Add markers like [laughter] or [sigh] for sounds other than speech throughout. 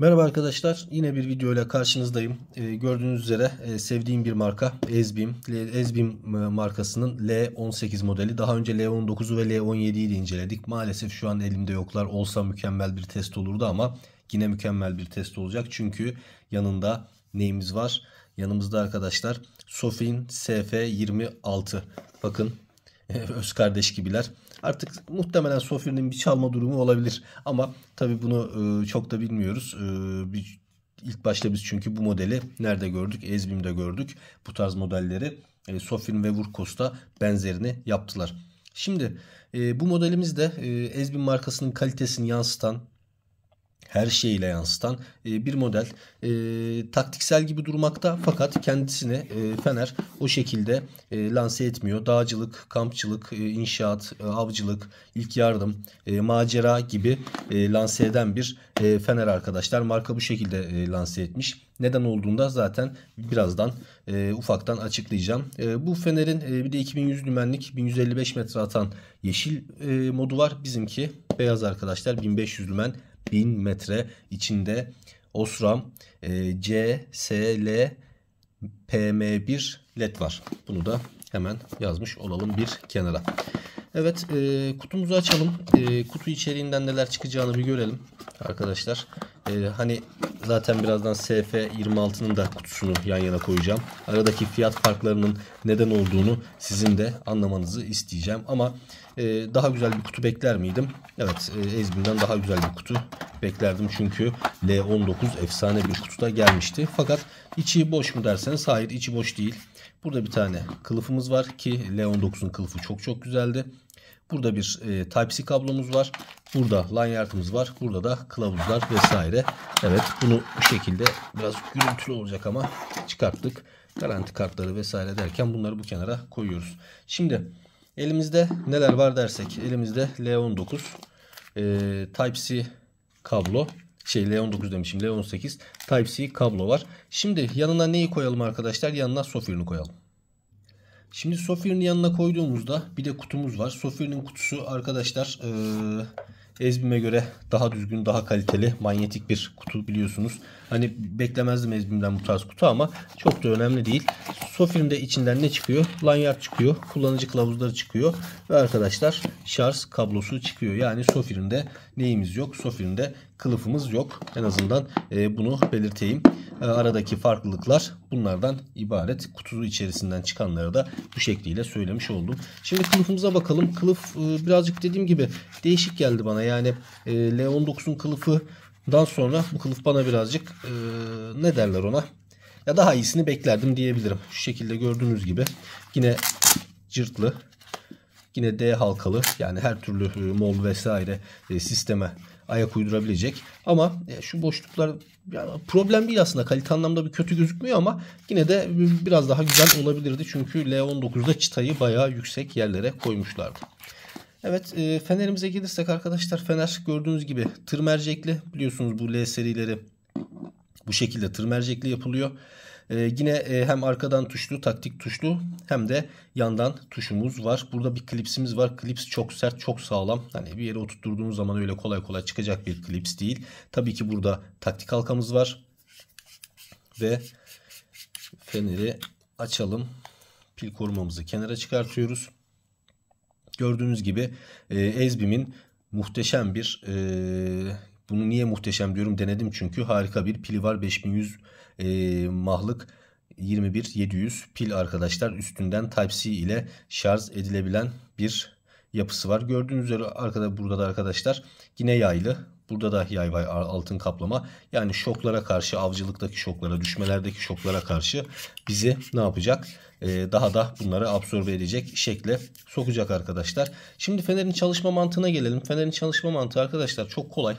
Merhaba arkadaşlar. Yine bir video ile karşınızdayım. Ee, gördüğünüz üzere e, sevdiğim bir marka Ezbim. Ezbim e, markasının L18 modeli. Daha önce L19'u ve L17'yi de inceledik. Maalesef şu an elimde yoklar. Olsa mükemmel bir test olurdu ama yine mükemmel bir test olacak. Çünkü yanında neyimiz var? Yanımızda arkadaşlar Sofin SF26. Bakın [laughs] öz kardeş gibiler. Artık muhtemelen Sofir'in bir çalma durumu olabilir. Ama tabi bunu e, çok da bilmiyoruz. E, bir, ilk başta biz çünkü bu modeli nerede gördük? Ezbim'de gördük. Bu tarz modelleri e, Sofir'in ve Vurkos'ta benzerini yaptılar. Şimdi e, bu modelimiz de e, Ezbim markasının kalitesini yansıtan her şeyiyle yansıtan e, bir model. E, taktiksel gibi durmakta fakat kendisini e, Fener o şekilde e, lanse etmiyor. Dağcılık, kampçılık, e, inşaat, e, avcılık, ilk yardım, e, macera gibi e, lanse eden bir e, Fener arkadaşlar. Marka bu şekilde e, lanse etmiş. Neden olduğunda zaten birazdan e, ufaktan açıklayacağım. E, bu Fener'in e, bir de 2100 lümenlik 1155 metre atan yeşil e, modu var. Bizimki beyaz arkadaşlar 1500 lümen 1000 metre içinde Osram e, C, S, L, PM1 LED var. Bunu da hemen yazmış olalım bir kenara. Evet e, kutumuzu açalım. E, kutu içeriğinden neler çıkacağını bir görelim arkadaşlar. E, hani zaten birazdan SF26'nın da kutusunu yan yana koyacağım. Aradaki fiyat farklarının neden olduğunu sizin de anlamanızı isteyeceğim. Ama e, daha güzel bir kutu bekler miydim? Evet e, Ezbin'den daha güzel bir kutu beklerdim. Çünkü L19 efsane bir kutuda gelmişti. Fakat içi boş mu derseniz hayır içi boş değil. Burada bir tane kılıfımız var ki L19'un kılıfı çok çok güzeldi. Burada bir e, Type-C kablomuz var. Burada lanyardımız var. Burada da kılavuzlar vesaire. Evet bunu bu şekilde biraz gürültülü olacak ama çıkarttık. Garanti kartları vesaire derken bunları bu kenara koyuyoruz. Şimdi elimizde neler var dersek elimizde L19 e, Type-C kablo şey L19 demişim L18 Type-C kablo var. Şimdi yanına neyi koyalım arkadaşlar? Yanına Sofir'ini koyalım. Şimdi Sofir'in yanına koyduğumuzda bir de kutumuz var. Sofir'in kutusu arkadaşlar e, Ezbim'e göre daha düzgün, daha kaliteli, manyetik bir kutu biliyorsunuz. Hani beklemezdim Ezbim'den bu tarz kutu ama çok da önemli değil. Sofir'in de içinden ne çıkıyor? Lanyard çıkıyor, kullanıcı kılavuzları çıkıyor ve arkadaşlar şarj kablosu çıkıyor. Yani Sofir'in de neyimiz yok? Sofir'in de kılıfımız yok. En azından e, bunu belirteyim. E, aradaki farklılıklar bunlardan ibaret. Kutu içerisinden çıkanları da bu şekliyle söylemiş oldum. Şimdi kılıfımıza bakalım. Kılıf e, birazcık dediğim gibi değişik geldi bana. Yani e, L19'un kılıfından sonra bu kılıf bana birazcık ne derler ona? Ya daha iyisini beklerdim diyebilirim. Şu şekilde gördüğünüz gibi yine cırtlı Yine D halkalı yani her türlü mol vesaire sisteme ayak uydurabilecek. Ama e, şu boşluklar yani problem değil aslında. Kalite anlamda bir kötü gözükmüyor ama yine de biraz daha güzel olabilirdi. Çünkü L19'da çıtayı bayağı yüksek yerlere koymuşlardı. Evet e, fenerimize gelirsek arkadaşlar fener gördüğünüz gibi tır mercekli. Biliyorsunuz bu L serileri bu şekilde tır mercekli yapılıyor. Ee, yine e, hem arkadan tuşlu, taktik tuşlu hem de yandan tuşumuz var. Burada bir klipsimiz var. Klips çok sert, çok sağlam. Hani bir yere oturttuğumuz zaman öyle kolay kolay çıkacak bir klips değil. Tabii ki burada taktik halkamız var. Ve feneri açalım. Pil korumamızı kenara çıkartıyoruz. Gördüğünüz gibi e, Ezbim'in muhteşem bir e, bunu niye muhteşem diyorum denedim çünkü harika bir pili var 5100 e, mahlık 21700 pil arkadaşlar üstünden Type-C ile şarj edilebilen bir yapısı var. Gördüğünüz üzere arkada burada da arkadaşlar yine yaylı. Burada da yay var altın kaplama. Yani şoklara karşı avcılıktaki şoklara düşmelerdeki şoklara karşı bizi ne yapacak? Ee, daha da bunları absorbe edecek şekle sokacak arkadaşlar. Şimdi fenerin çalışma mantığına gelelim. Fenerin çalışma mantığı arkadaşlar çok kolay.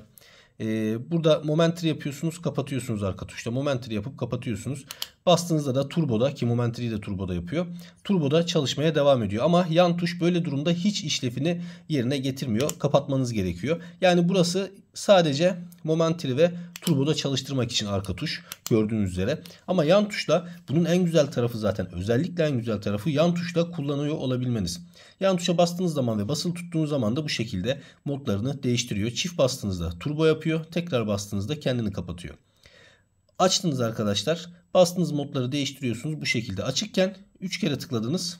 Ee, burada momentri yapıyorsunuz kapatıyorsunuz arka tuşta. Momentri yapıp kapatıyorsunuz. Bastığınızda da turboda ki momentri de turboda yapıyor. Turboda çalışmaya devam ediyor. Ama yan tuş böyle durumda hiç işlevini yerine getirmiyor. Kapatmanız gerekiyor. Yani burası sadece momentri ve turboda çalıştırmak için arka tuş gördüğünüz üzere. Ama yan tuşla bunun en güzel tarafı zaten özellikle en güzel tarafı yan tuşla kullanıyor olabilmeniz. Yan tuşa bastığınız zaman ve basılı tuttuğunuz zaman da bu şekilde modlarını değiştiriyor. Çift bastığınızda turbo yapıyor. Tekrar bastığınızda kendini kapatıyor. Açtınız arkadaşlar. Bastığınız modları değiştiriyorsunuz. Bu şekilde açıkken 3 kere tıkladınız.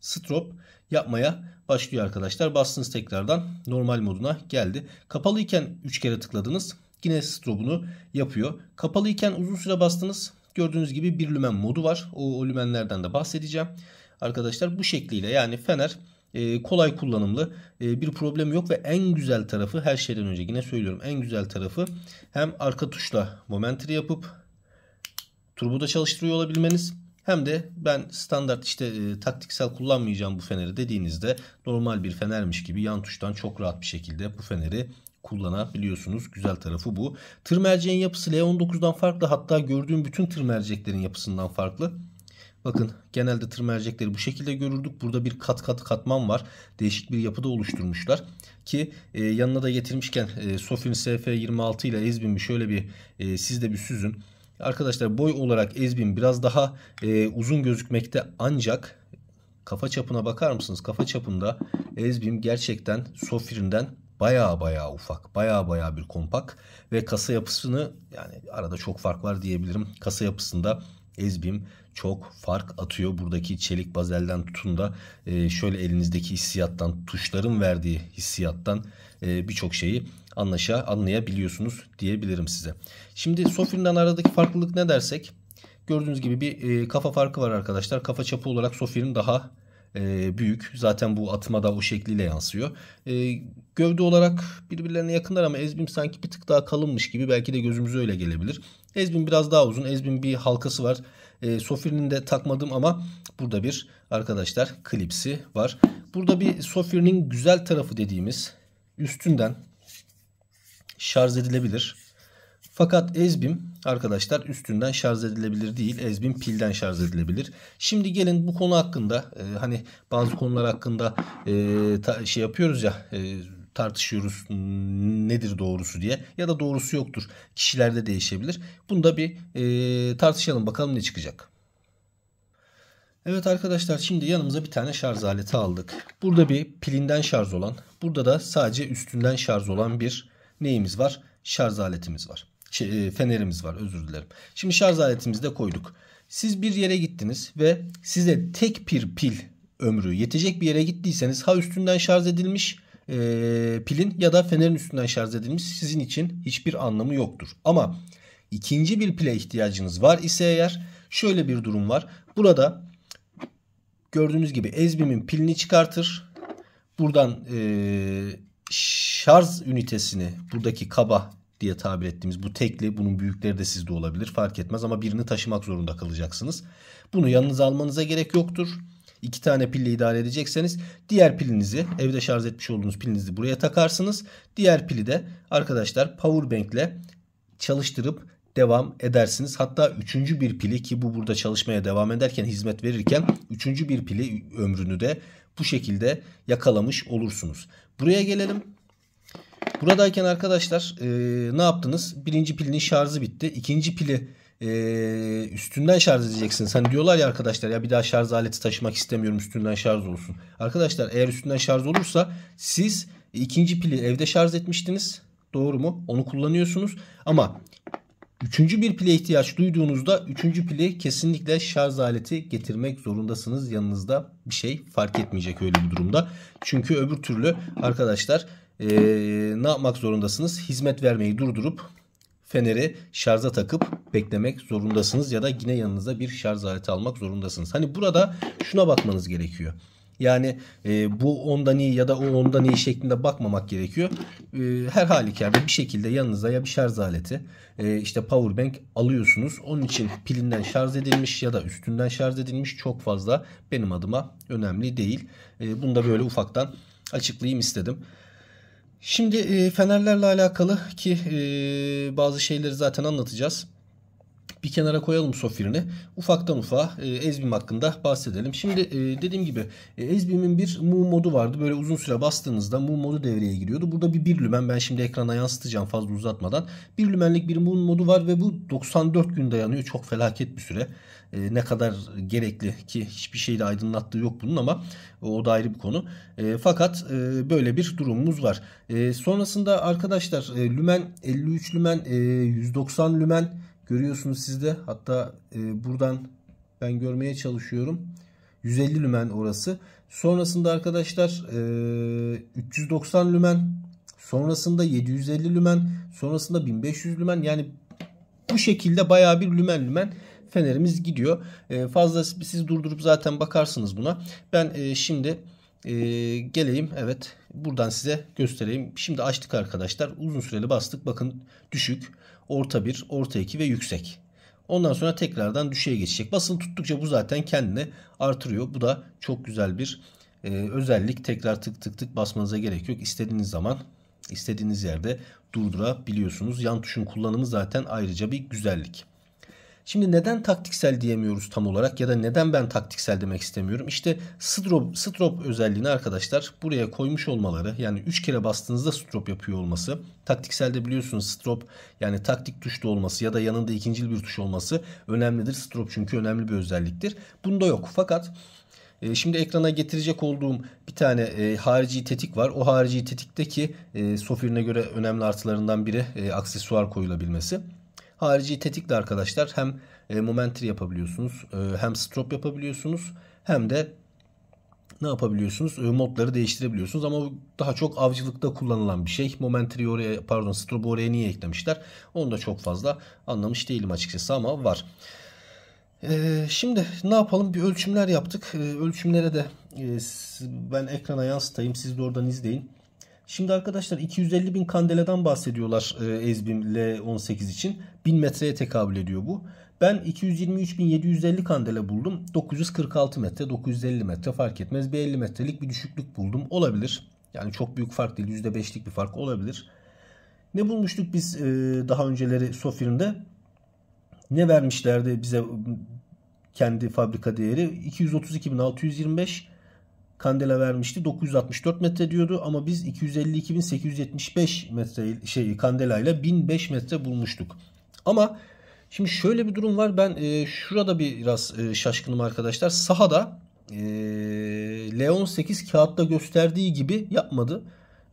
Strop yapmaya başlıyor arkadaşlar. Bastınız tekrardan normal moduna geldi. Kapalıyken 3 kere tıkladınız. Yine strobunu yapıyor. Kapalıyken uzun süre bastınız. Gördüğünüz gibi bir lümen modu var. O, o lümenlerden de bahsedeceğim. Arkadaşlar bu şekliyle yani fener e, kolay kullanımlı e, bir problem yok ve en güzel tarafı her şeyden önce yine söylüyorum en güzel tarafı hem arka tuşla momentri yapıp turboda çalıştırıyor olabilmeniz hem de ben standart işte e, taktiksel kullanmayacağım bu feneri dediğinizde normal bir fenermiş gibi yan tuştan çok rahat bir şekilde bu feneri kullanabiliyorsunuz. Güzel tarafı bu. Tır merceğin yapısı L19'dan farklı. Hatta gördüğüm bütün tır merceklerin yapısından farklı. Bakın genelde tır mercekleri bu şekilde görürdük. Burada bir kat kat katman var. Değişik bir yapıda oluşturmuşlar. Ki e, yanına da getirmişken e, Sofin SF26 ile Ezbin'i şöyle bir e, siz de bir süzün. Arkadaşlar boy olarak Ezbin biraz daha e, uzun gözükmekte ancak kafa çapına bakar mısınız? Kafa çapında Ezbin gerçekten Sofin'den baya baya ufak, baya baya bir kompak ve kasa yapısını yani arada çok fark var diyebilirim. Kasa yapısında Ezbim çok fark atıyor. Buradaki çelik bazelden tutun da e, şöyle elinizdeki hissiyattan, tuşların verdiği hissiyattan e, birçok şeyi anlaşa anlayabiliyorsunuz diyebilirim size. Şimdi Sofin'den aradaki farklılık ne dersek gördüğünüz gibi bir e, kafa farkı var arkadaşlar. Kafa çapı olarak Sofin'in daha e, büyük. Zaten bu atmada o şekliyle yansıyor. E, gövde olarak birbirlerine yakınlar ama Ezbim sanki bir tık daha kalınmış gibi belki de gözümüze öyle gelebilir. Ezbin biraz daha uzun. Ezbin bir halkası var. E, Sofir'in de takmadım ama burada bir arkadaşlar klipsi var. Burada bir Sofir'in güzel tarafı dediğimiz üstünden şarj edilebilir. Fakat Ezbim arkadaşlar üstünden şarj edilebilir değil. Ezbim pilden şarj edilebilir. Şimdi gelin bu konu hakkında e, hani bazı konular hakkında e, ta, şey yapıyoruz ya e, tartışıyoruz nedir doğrusu diye ya da doğrusu yoktur. Kişilerde değişebilir. Bunda bir e, tartışalım bakalım ne çıkacak. Evet arkadaşlar şimdi yanımıza bir tane şarj aleti aldık. Burada bir pilinden şarj olan, burada da sadece üstünden şarj olan bir neyimiz var? Şarj aletimiz var. E, fenerimiz var özür dilerim. Şimdi şarj aletimizi de koyduk. Siz bir yere gittiniz ve size tek bir pil ömrü yetecek bir yere gittiyseniz ha üstünden şarj edilmiş e, pilin ya da fenerin üstünden şarj edilmiş sizin için hiçbir anlamı yoktur. Ama ikinci bir pile ihtiyacınız var ise eğer şöyle bir durum var. Burada gördüğünüz gibi Ezbim'in pilini çıkartır. Buradan e, şarj ünitesini buradaki kaba diye tabir ettiğimiz bu tekli bunun büyükleri de sizde olabilir fark etmez ama birini taşımak zorunda kalacaksınız. Bunu yanınıza almanıza gerek yoktur. İki tane pille idare edecekseniz diğer pilinizi evde şarj etmiş olduğunuz pilinizi buraya takarsınız. Diğer pili de arkadaşlar powerbank ile çalıştırıp devam edersiniz. Hatta üçüncü bir pili ki bu burada çalışmaya devam ederken hizmet verirken üçüncü bir pili ömrünü de bu şekilde yakalamış olursunuz. Buraya gelelim. Buradayken arkadaşlar e, ne yaptınız? Birinci pilinin şarjı bitti. İkinci pili e, üstünden şarj edeceksiniz. Hani diyorlar ya arkadaşlar ya bir daha şarj aleti taşımak istemiyorum üstünden şarj olsun. Arkadaşlar eğer üstünden şarj olursa siz ikinci pili evde şarj etmiştiniz. Doğru mu? Onu kullanıyorsunuz. Ama Üçüncü bir pile ihtiyaç duyduğunuzda üçüncü pili kesinlikle şarj aleti getirmek zorundasınız. Yanınızda bir şey fark etmeyecek öyle bir durumda. Çünkü öbür türlü arkadaşlar ee, ne yapmak zorundasınız? Hizmet vermeyi durdurup feneri şarja takıp beklemek zorundasınız ya da yine yanınıza bir şarj aleti almak zorundasınız. Hani burada şuna bakmanız gerekiyor. Yani e, bu ondan iyi ya da o ondan iyi şeklinde bakmamak gerekiyor. E, her halükarda bir şekilde yanınıza ya bir şarj aleti e, işte power bank alıyorsunuz. Onun için pilinden şarj edilmiş ya da üstünden şarj edilmiş çok fazla benim adıma önemli değil. E, bunu da böyle ufaktan açıklayayım istedim. Şimdi e, fenerlerle alakalı ki e, bazı şeyleri zaten anlatacağız. bir kenara koyalım sofirini. Ufaktan ufağa e, Ezbim hakkında bahsedelim. Şimdi e, dediğim gibi e, Ezbim'in bir move modu vardı. Böyle uzun süre bastığınızda move modu devreye giriyordu. Burada bir bir lümen ben şimdi ekrana yansıtacağım fazla uzatmadan. Bir lümenlik bir move modu var ve bu 94 gün dayanıyor. Çok felaket bir süre. E, ne kadar gerekli ki hiçbir şeyde aydınlattığı yok bunun ama o da ayrı bir konu. E, fakat e, böyle bir durumumuz var. E, sonrasında arkadaşlar e, lümen 53 lümen e, 190 lümen görüyorsunuz sizde. Hatta e, buradan ben görmeye çalışıyorum. 150 lümen orası. Sonrasında arkadaşlar e, 390 lümen. Sonrasında 750 lümen. Sonrasında 1500 lümen. Yani bu şekilde baya bir lümen lümen fenerimiz gidiyor. E, fazla siz durdurup zaten bakarsınız buna. Ben e, şimdi e, geleyim. Evet buradan size göstereyim. Şimdi açtık arkadaşlar. Uzun süreli bastık. Bakın düşük, orta 1, orta 2 ve yüksek. Ondan sonra tekrardan düşeye geçecek. Basılı tuttukça bu zaten kendini artırıyor. Bu da çok güzel bir e, özellik. Tekrar tık tık tık basmanıza gerek yok. İstediğiniz zaman istediğiniz yerde durdurabiliyorsunuz. Yan tuşun kullanımı zaten ayrıca bir güzellik. Şimdi neden taktiksel diyemiyoruz tam olarak ya da neden ben taktiksel demek istemiyorum? İşte strop, strop özelliğini arkadaşlar buraya koymuş olmaları yani 3 kere bastığınızda strop yapıyor olması. Taktikselde biliyorsunuz strop yani taktik tuşta olması ya da yanında ikincil bir tuş olması önemlidir. Strop çünkü önemli bir özelliktir. Bunda yok fakat e, Şimdi ekrana getirecek olduğum bir tane e, harici tetik var. O harici tetikteki e, Sofir'ine göre önemli artılarından biri e, aksesuar koyulabilmesi. Harici tetikle arkadaşlar hem e, momentary yapabiliyorsunuz e, hem strop yapabiliyorsunuz hem de ne yapabiliyorsunuz? E, modları değiştirebiliyorsunuz ama daha çok avcılıkta kullanılan bir şey. Momentary oraya pardon strobe oraya niye eklemişler? Onu da çok fazla anlamış değilim açıkçası ama var. Ee, şimdi ne yapalım? Bir ölçümler yaptık. Ee, ölçümlere de e, ben ekrana yansıtayım. Siz de oradan izleyin. Şimdi arkadaşlar 250 bin kandeleden bahsediyorlar e, Ezbim L18 için. 1000 metreye tekabül ediyor bu. Ben 223.750 kandele buldum. 946 metre, 950 metre fark etmez. Bir 50 metrelik bir düşüklük buldum. Olabilir. Yani çok büyük fark değil. %5'lik bir fark olabilir. Ne bulmuştuk biz e, daha önceleri Sofir'inde? Ne vermişlerdi bize kendi fabrika değeri? 232.625 Kandela vermişti. 964 metre diyordu ama biz 252.875 metre şey Kandela ile 1005 metre bulmuştuk. Ama şimdi şöyle bir durum var. Ben e, şurada biraz e, şaşkınım arkadaşlar. Sahada e, Leon 8 kağıtta gösterdiği gibi yapmadı.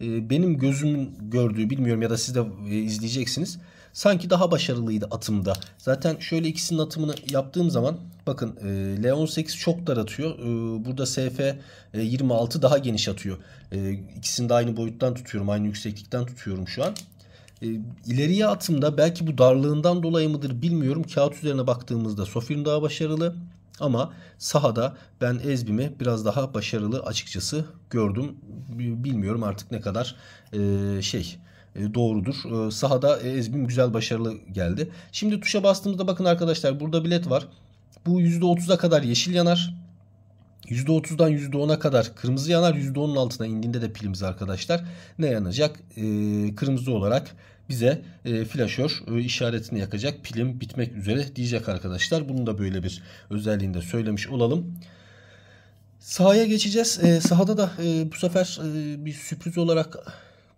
E, benim gözümün gördüğü bilmiyorum ya da siz de e, izleyeceksiniz sanki daha başarılıydı atımda. Zaten şöyle ikisinin atımını yaptığım zaman bakın e, L18 çok dar atıyor. E, burada SF e, 26 daha geniş atıyor. E, ikisini de aynı boyuttan tutuyorum. Aynı yükseklikten tutuyorum şu an. E, ileriye atımda belki bu darlığından dolayı mıdır bilmiyorum. Kağıt üzerine baktığımızda Sofir'in daha başarılı. Ama sahada ben Ezbim'i biraz daha başarılı açıkçası gördüm. Bilmiyorum artık ne kadar e, şey doğrudur. E, sahada Ezbim güzel başarılı geldi. Şimdi tuşa bastığımızda bakın arkadaşlar burada bilet var. Bu %30'a kadar yeşil yanar. %30'dan %10'a kadar kırmızı yanar. %10'un altına indiğinde de pilimiz arkadaşlar ne yanacak? E, kırmızı olarak bize e, flaşör e, işaretini yakacak. Pilim bitmek üzere diyecek arkadaşlar. Bunun da böyle bir özelliğini de söylemiş olalım. Sahaya geçeceğiz. E, sahada da e, bu sefer e, bir sürpriz olarak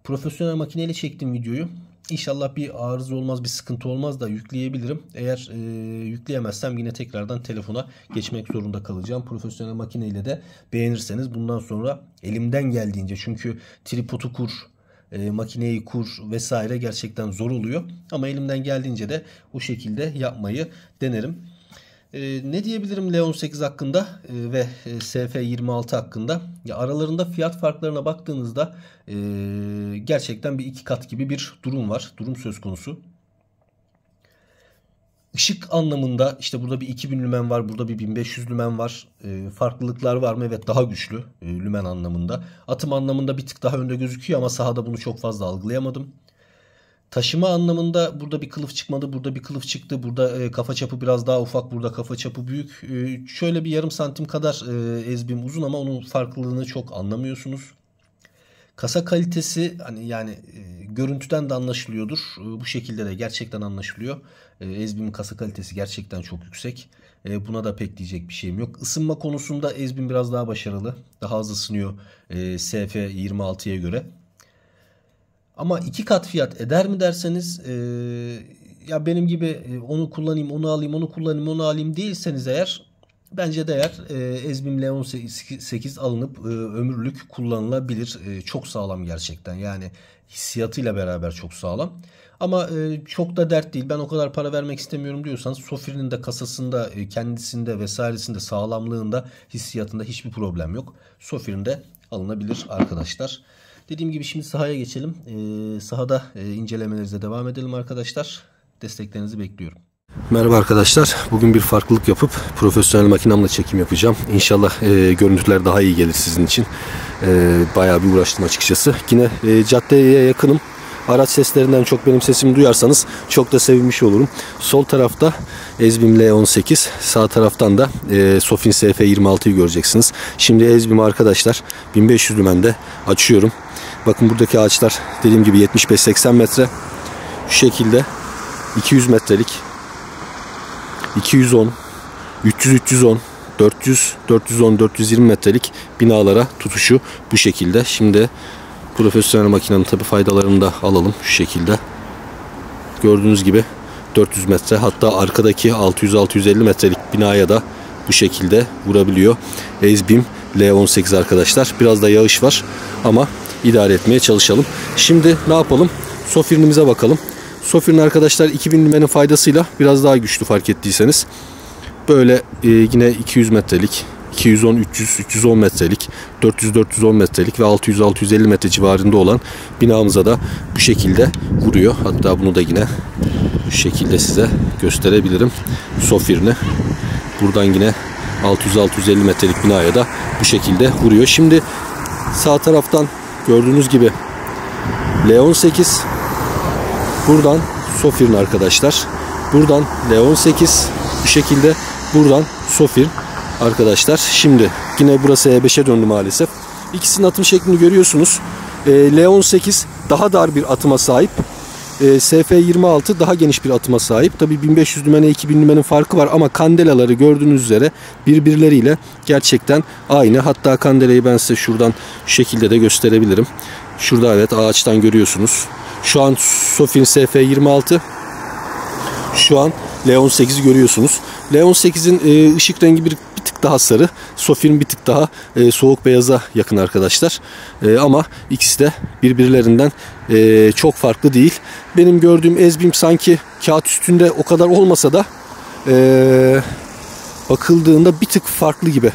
Profesyonel makineyle çektim videoyu. İnşallah bir arıza olmaz, bir sıkıntı olmaz da yükleyebilirim. Eğer e, yükleyemezsem yine tekrardan telefona geçmek zorunda kalacağım. Profesyonel makineyle de beğenirseniz bundan sonra elimden geldiğince çünkü tripodu kur, e, makineyi kur vesaire gerçekten zor oluyor. Ama elimden geldiğince de o şekilde yapmayı denerim. E, ne diyebilirim Leon 8 hakkında e, ve e, SF26 hakkında? Ya aralarında fiyat farklarına baktığınızda e, gerçekten bir iki kat gibi bir durum var. Durum söz konusu. Işık anlamında işte burada bir 2000 lümen var, burada bir 1500 lümen var. E, farklılıklar var mı? Evet daha güçlü e, lümen anlamında. Atım anlamında bir tık daha önde gözüküyor ama sahada bunu çok fazla algılayamadım. Taşıma anlamında burada bir kılıf çıkmadı, burada bir kılıf çıktı. Burada e, kafa çapı biraz daha ufak, burada kafa çapı büyük. E, şöyle bir yarım santim kadar e, ezbim uzun ama onun farklılığını çok anlamıyorsunuz. Kasa kalitesi hani yani e, görüntüden de anlaşılıyordur. E, bu şekilde de gerçekten anlaşılıyor. E, Ezbim'in kasa kalitesi gerçekten çok yüksek. E, buna da pek diyecek bir şeyim yok. Isınma konusunda Ezbin biraz daha başarılı. Daha hızlı ısınıyor e, SF26'ya göre. Ama iki kat fiyat eder mi derseniz e, ya benim gibi e, onu kullanayım, onu alayım, onu kullanayım, onu alayım değilseniz eğer bence değer e, Ezbim L18 alınıp e, ömürlük kullanılabilir. E, çok sağlam gerçekten. Yani hissiyatıyla beraber çok sağlam. Ama e, çok da dert değil. Ben o kadar para vermek istemiyorum diyorsanız Sofir'in de kasasında, e, kendisinde vesairesinde, sağlamlığında, hissiyatında hiçbir problem yok. Sofir'in de alınabilir arkadaşlar. Dediğim gibi şimdi sahaya geçelim. E, sahada e, incelemelerimize devam edelim arkadaşlar. Desteklerinizi bekliyorum. Merhaba arkadaşlar. Bugün bir farklılık yapıp profesyonel makinamla çekim yapacağım. İnşallah e, görüntüler daha iyi gelir sizin için. E, bayağı bir uğraştım açıkçası. Yine e, caddeye yakınım. Araç seslerinden çok benim sesimi duyarsanız çok da sevinmiş olurum. Sol tarafta Ezbim L18, sağ taraftan da e, Sofin SF26'yı göreceksiniz. Şimdi Ezbim arkadaşlar 1500 lümende açıyorum. Bakın buradaki ağaçlar dediğim gibi 75-80 metre. Şu şekilde 200 metrelik 210 300 310 400 410 420 metrelik binalara tutuşu bu şekilde. Şimdi profesyonel makinenin tabi faydalarını da alalım şu şekilde. Gördüğünüz gibi 400 metre hatta arkadaki 600-650 metrelik binaya da bu şekilde vurabiliyor. Ezbim L18 arkadaşlar. Biraz da yağış var ama idare etmeye çalışalım. Şimdi ne yapalım? Sofirnimize bakalım. Sofirin arkadaşlar 2000 lümenin faydasıyla biraz daha güçlü fark ettiyseniz. Böyle e, yine 200 metrelik, 210, 300, 310 metrelik, 400, 410 metrelik ve 600, 650 metre civarında olan binamıza da bu şekilde vuruyor. Hatta bunu da yine bu şekilde size gösterebilirim. Sofirini. Buradan yine 600-650 metrelik binaya da bu şekilde vuruyor. Şimdi sağ taraftan gördüğünüz gibi L18 buradan Sofir'in arkadaşlar. Buradan L18 bu şekilde buradan Sofir arkadaşlar. Şimdi yine burası E5'e döndü maalesef. İkisinin atım şeklini görüyorsunuz. E, L18 daha dar bir atıma sahip. E, SF26 daha geniş bir atıma sahip. Tabi 1500 dümene 2000 dümenin farkı var ama kandelaları gördüğünüz üzere birbirleriyle gerçekten aynı. Hatta kandelayı ben size şuradan şu şekilde de gösterebilirim. Şurada evet ağaçtan görüyorsunuz. Şu an Sofin SF26 şu an L18'i görüyorsunuz. L18'in e, ışık rengi bir daha sarı. Sofir'in bir tık daha e, soğuk beyaza yakın arkadaşlar. E, ama ikisi de birbirlerinden e, çok farklı değil. Benim gördüğüm Ezbim sanki kağıt üstünde o kadar olmasa da e, bakıldığında bir tık farklı gibi.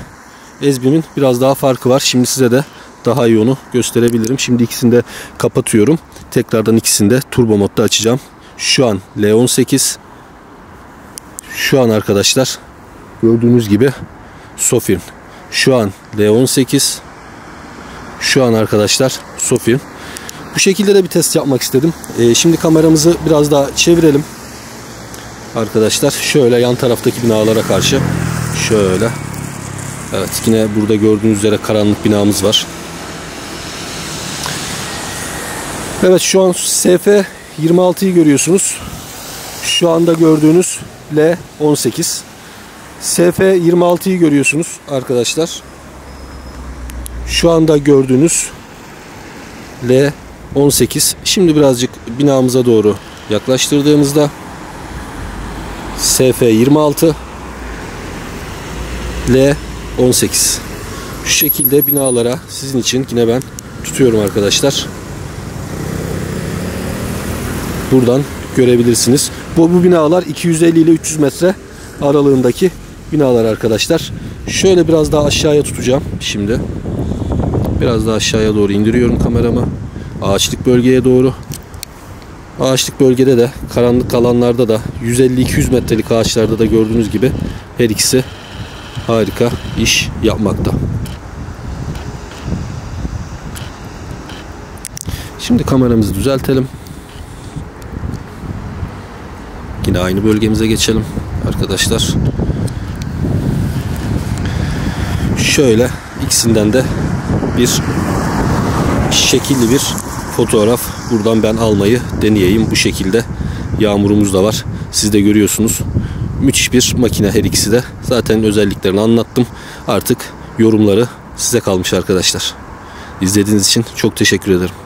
Ezbim'in biraz daha farkı var. Şimdi size de daha iyi onu gösterebilirim. Şimdi ikisini de kapatıyorum. Tekrardan ikisini de turbo modda açacağım. Şu an L18 şu an arkadaşlar gördüğünüz gibi Sofirn. Şu an L18 şu an arkadaşlar Sofirn. Bu şekilde de bir test yapmak istedim. Ee, şimdi kameramızı biraz daha çevirelim. Arkadaşlar şöyle yan taraftaki binalara karşı şöyle. Evet yine burada gördüğünüz üzere karanlık binamız var. Evet şu an SF 26'yı görüyorsunuz. Şu anda gördüğünüz L18. SF 26'yı görüyorsunuz arkadaşlar. Şu anda gördüğünüz L18. Şimdi birazcık binamıza doğru yaklaştırdığımızda SF 26 L18 şu şekilde binalara sizin için yine ben tutuyorum arkadaşlar buradan görebilirsiniz. Bu, bu binalar 250 ile 300 metre aralığındaki binalar arkadaşlar. Şöyle biraz daha aşağıya tutacağım şimdi. Biraz daha aşağıya doğru indiriyorum kameramı. Ağaçlık bölgeye doğru. Ağaçlık bölgede de karanlık alanlarda da 150-200 metrelik ağaçlarda da gördüğünüz gibi her ikisi harika iş yapmakta. Şimdi kameramızı düzeltelim. Yine aynı bölgemize geçelim arkadaşlar. Şöyle ikisinden de bir şekilli bir fotoğraf buradan ben almayı deneyeyim. Bu şekilde yağmurumuz da var. Siz de görüyorsunuz. Müthiş bir makine her ikisi de. Zaten özelliklerini anlattım. Artık yorumları size kalmış arkadaşlar. İzlediğiniz için çok teşekkür ederim.